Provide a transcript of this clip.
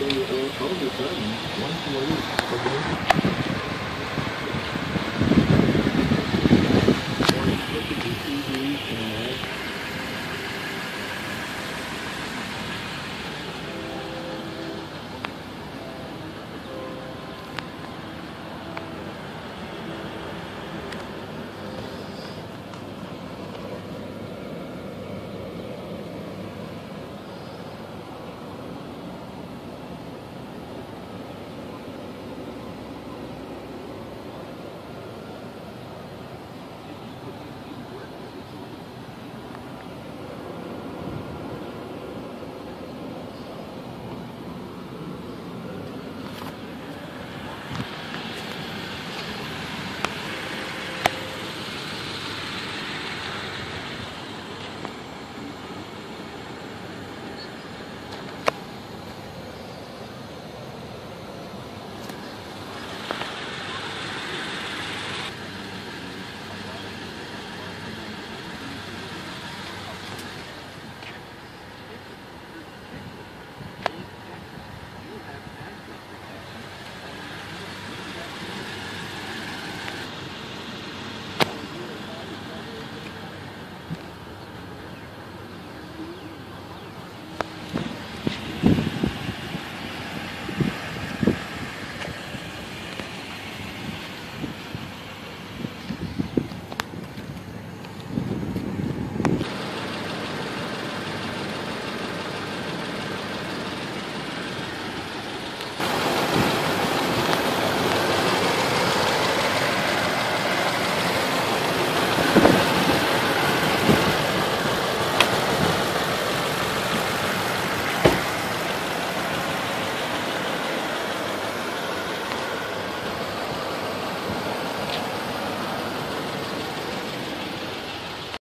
and then all, one morning, a voice